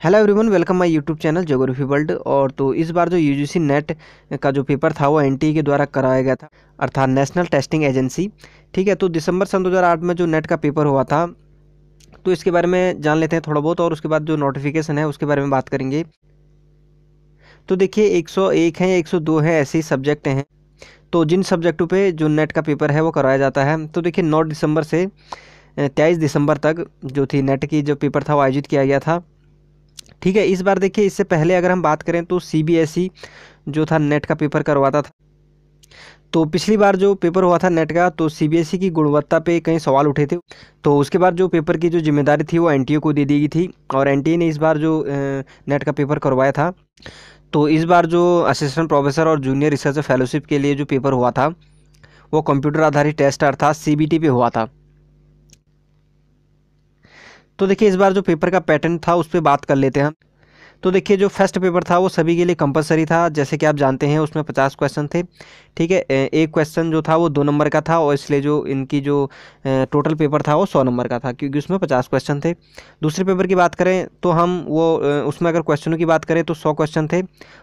Hello everyone welcome my YouTube channel geography world और तो इस बार जो यूजीसी नेट का जो पेपर था, वो एनटीए के द्वारा कराया गया था, अर्थात नेशनल टेस्टिंग एजेंसी ठीक है तो दिसंबर सन 2008 में जो नेट का पेपर हुआ था तो इसके बारे में जान लेते हैं थोड़ा बहुत, और उसके बाद जो नोटिफिकेशन है, उसके बारे में बात करेंगे। तो देखिए, एक हैं एक हैं, ऐसे सब्जेक्ट हैं। तो जिन सब्जेक्टों पे जो नेट का पेपर है वो कराया जाता है तो देखिए नौ दिसंबर से तेईस दिसंबर तक जो थी नेट की जो पेपर था वो आयोजित किया गया था। ठीक है, इस बार देखिए इससे पहले अगर हम बात करें तो सीबीएसई जो था नेट का पेपर करवाता था। तो पिछली बार जो पेपर हुआ था नेट का तो सीबीएसई की गुणवत्ता पे कई सवाल उठे थे। तो उसके बाद जो पेपर की जो ज़िम्मेदारी थी वो एनटीए को दे दी गई थी और एनटीए ने इस बार जो नेट का पेपर करवाया था। तो इस बार जो असिस्टेंट प्रोफेसर और जूनियर रिसर्च फेलोशिप के लिए जो पेपर हुआ था, वो कंप्यूटर आधारित टेस्ट अर्थात सीबीटी पे हुआ था। तो देखिए, इस बार जो पेपर का पैटर्न था, उस पर बात कर लेते हैं। तो देखिए, जो फ़र्स्ट पेपर था, वो सभी के लिए कंपलसरी था। जैसे कि आप जानते हैं, उसमें पचास क्वेश्चन थे। ठीक है? एक क्वेश्चन जो था, वो दो नंबर का था और इसलिए जो इनकी जो टोटल पेपर था, वो सौ नंबर का था, क्योंकि उसमें पचास क्वेश्चन थे। दूसरे पेपर की बात करें तो हम वो उसमें अगर क्वेश्चनों की बात करें तो सौ क्वेश्चन थे।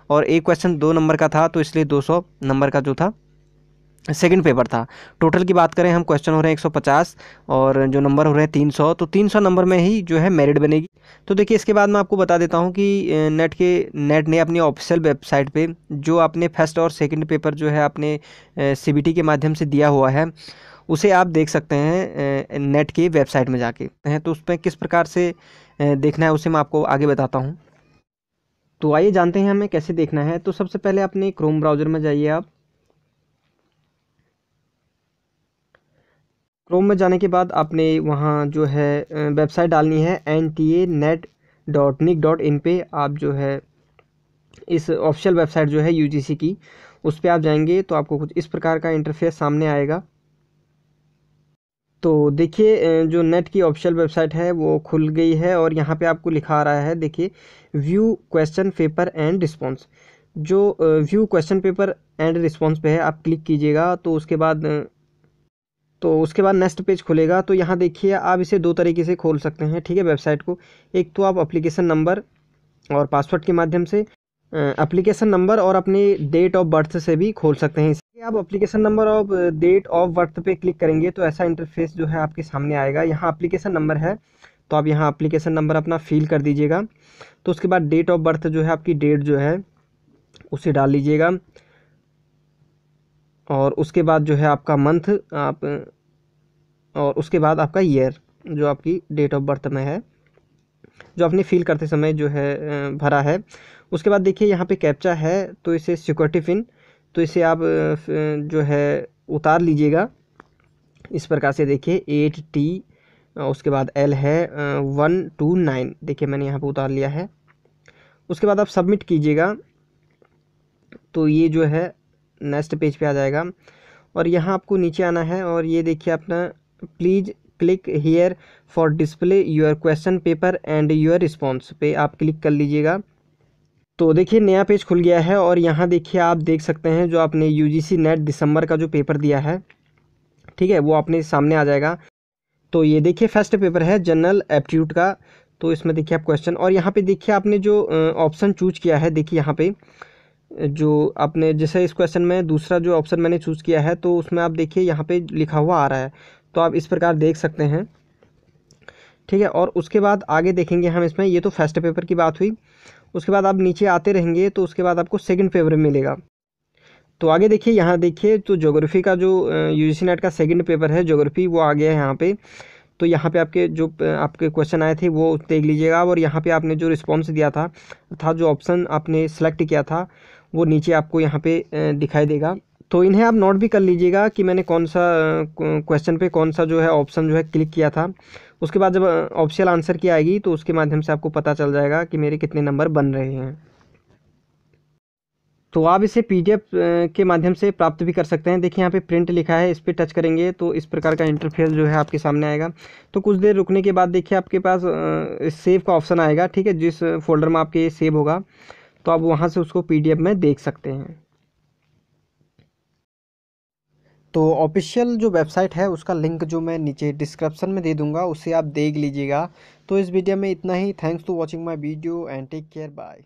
और एक क्वेश्चन दो नंबर का था तो इसलिए दो सौ नंबर का जो था। सेकंड पेपर था। टोटल की बात करें, हम क्वेश्चन हो रहे हैं 150 और जो नंबर हो रहे हैं 300 तो 300 नंबर में ही जो है मेरिट बनेगी। तो देखिए, इसके बाद मैं आपको बता देता हूँ कि नेट के नेट ने अपनी ऑफिशियल वेबसाइट पे जो आपने फ़र्स्ट और सेकंड पेपर जो है आपने सीबीटी के माध्यम से दिया हुआ है, उसे आप देख सकते हैं नेट की वेबसाइट में जाके। हैं तो उस पर किस प्रकार से देखना है, उसे मैं आपको आगे बताता हूँ। तो आइए जानते हैं हमें कैसे देखना है। तो सबसे पहले अपने क्रोम ब्राउज़र में जाइए आप। क्रोम में जाने के बाद आपने वहाँ जो है वेबसाइट डालनी है N T A net dot nic dot in पे आप जो है, इस ऑफिशियल वेबसाइट जो है यू जी सी की, उस पर आप जाएँगे तो आपको कुछ इस प्रकार का इंटरफेस सामने आएगा। तो देखिए जो नेट की ऑफिशियल वेबसाइट है, वो खुल गई है और यहाँ पे आपको लिखा आ रहा है, देखिए view question paper and response जो view question paper and response पे है, आप क्लिक कीजिएगा तो उसके बाद तो उसके बाद नेक्स्ट पेज खुलेगा। तो यहाँ देखिए, आप इसे दो तरीके से खोल सकते हैं, ठीक है वेबसाइट को। एक तो आप अप्लीकेशन नंबर और पासवर्ड के माध्यम से अप्लीकेशन नंबर और अपने डेट ऑफ़ बर्थ से भी खोल सकते हैं। इसलिए आप application number of date of birth पे क्लिक करेंगे तो ऐसा इंटरफेस जो है आपके सामने आएगा। यहाँ अप्लीकेशन नंबर है तो आप यहाँ अप्लीकेशन नंबर अपना फिल कर दीजिएगा। तो उसके बाद डेट ऑफ़ बर्थ जो है, आपकी डेट जो है, उसे डाल लीजिएगा। और उसके बाद जो है आपका मंथ आप, और उसके बाद आपका ईयर जो आपकी डेट ऑफ़ बर्थ में है, जो आपने फिल करते समय जो है भरा है। उसके बाद देखिए यहाँ पे कैप्चा है तो इसे सिक्योरिटी पिन तो इसे आप जो है उतार लीजिएगा। इस प्रकार से देखिए एट टी उसके बाद एल है वन टू नाइन देखिए मैंने यहाँ पे उतार लिया है। उसके बाद आप सबमिट कीजिएगा। तो ये जो है नेक्स्ट पेज पे आ जाएगा। और यहाँ आपको नीचे आना है और ये देखिए अपना please click here for display your question paper and your response पे आप क्लिक कर लीजिएगा। तो देखिए नया पेज खुल गया है और यहाँ देखिए आप देख सकते हैं जो आपने यू जी नेट दिसंबर का जो पेपर दिया है, ठीक है, वो अपने सामने आ जाएगा। तो ये देखिए फ़र्स्ट पेपर है जनरल एप्टीट्यूड का तो इसमें देखिए आप क्वेश्चन और यहाँ पे देखिए आपने जो ऑप्शन चूज़ किया है, देखिए यहाँ पे। जो आपने, जैसे इस क्वेश्चन में दूसरा जो ऑप्शन मैंने चूज़ किया है तो उसमें आप देखिए यहाँ पे लिखा हुआ आ रहा है। तो आप इस प्रकार देख सकते हैं। ठीक है, और उसके बाद आगे देखेंगे हम इसमें। ये तो फ़र्स्ट पेपर की बात हुई। उसके बाद आप नीचे आते रहेंगे तो उसके बाद आपको सेकंड पेपर मिलेगा। तो आगे देखिए, यहाँ देखिए तो जोग्राफ़ी का जो यू जी नेट का सेकंड पेपर है जोग्राफ़ी वो आ गया है यहाँ पे। तो यहाँ पे आपके जो आपके क्वेश्चन आए थे, वो देख लीजिएगा। और यहाँ पे आपने जो रिस्पॉन्स दिया था था जो ऑप्शन आपने सेलेक्ट किया था वो नीचे आपको यहाँ पे दिखाई देगा। तो इन्हें आप नोट भी कर लीजिएगा कि मैंने कौन सा क्वेश्चन पे कौन सा जो है ऑप्शन जो है क्लिक किया था। उसके बाद जब ऑप्शियल आंसर की आएगी तो उसके माध्यम से आपको पता चल जाएगा कि मेरे कितने नंबर बन रहे हैं। तो आप इसे पीडीएफ के माध्यम से प्राप्त भी कर सकते हैं। देखिए, यहाँ पे प्रिंट लिखा है, इस पर टच करेंगे तो इस प्रकार का इंटरफेस जो है आपके सामने आएगा। तो कुछ देर रुकने के बाद देखिए, आपके पास सेव का ऑप्शन आएगा, ठीक है, जिस फोल्डर में आपके सेव होगा। तो आप वहाँ से उसको पीडीएफ में देख सकते हैं। तो ऑफिशियल जो वेबसाइट है, उसका लिंक जो मैं नीचे डिस्क्रिप्शन में दे दूँगा, उसे आप देख लीजिएगा। तो इस वीडियो में इतना ही। Thanks to watching my video and take care bye